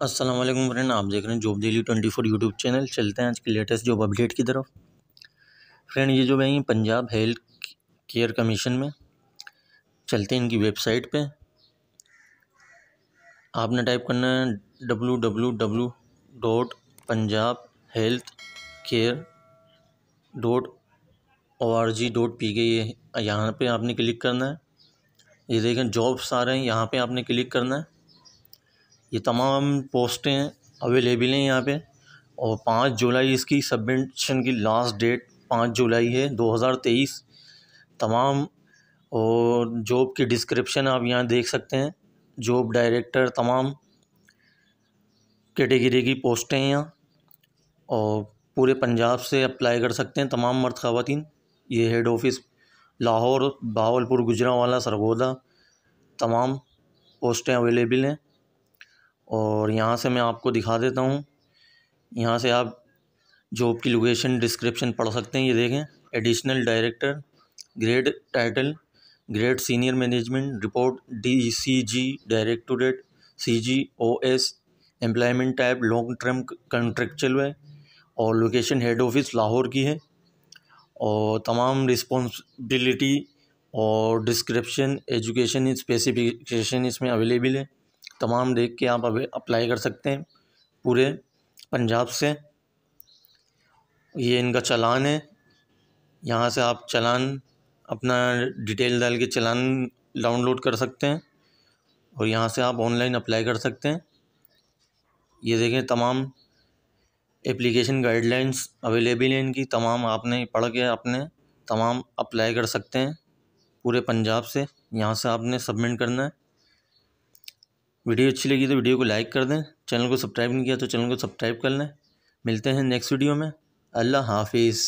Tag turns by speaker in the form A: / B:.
A: वालेकुम फ्रेंड, आप देख रहे हैं job daily twenty four YouTube channel. चलते हैं आज के लेटेस्ट जॉब अपडेट की तरफ़। फ्रेंड, ये जो है पंजाब हेल्थ केयर कमीशन में, चलते हैं इनकी वेबसाइट पे। आपने टाइप करना है W W W dot Punjab health care dot O R G dot P K ये यहाँ पर आपने क्लिक करना है। ये देखें जॉब्स आ रहे हैं, यहाँ पर आपने क्लिक करना है। ये तमाम पोस्टें अवेलेबल हैं यहाँ पे। और पाँच जुलाई इसकी सबमिशन की लास्ट डेट पाँच जुलाई है, दो हज़ार तेईस। तमाम, और जॉब की डिस्क्रिप्शन आप यहाँ देख सकते हैं। जॉब डायरेक्टर तमाम कैटेगरी की पोस्टें हैं। यहाँ और पूरे पंजाब से अप्लाई कर सकते हैं तमाम मर्द ख़वातीन। ये हेड ऑफ़िस लाहौर, बावलपुर, गुजरावाला, सरगोदा तमाम पोस्टें अवेलेबल हैं। और यहाँ से मैं आपको दिखा देता हूँ। यहाँ से आप जॉब की लोकेशन डिस्क्रिप्शन पढ़ सकते हैं, ये देखें। Additional director grade title grade senior management report D C G directorate C G O S employment type long term contractual है और लोकेशन हेड ऑफ़िस लाहौर की है। और तमाम रिस्पॉन्सिबिलिटी और डिस्क्रिप्शन एजुकेशन स्पेसिफिकेशन इसमें अवेलेबल है। तमाम देख के आप अप्लाई कर सकते हैं पूरे पंजाब से। ये इनका चलान है। यहाँ से आप चलान अपना डिटेल डाल के चलान डाउनलोड कर सकते हैं और यहाँ से आप ऑनलाइन अप्लाई कर सकते हैं। ये देखें तमाम एप्लीकेशन गाइडलाइंस अवेलेबल हैं इनकी। तमाम आपने पढ़ के अपने तमाम अप्लाई कर सकते हैं पूरे पंजाब से। यहाँ से आपने सबमिट करना है। वीडियो अच्छी लगी तो वीडियो को लाइक कर दें, चैनल को सब्सक्राइब नहीं किया तो चैनल को सब्सक्राइब कर लें। मिलते हैं नेक्स्ट वीडियो में। अल्लाह हाफिज़।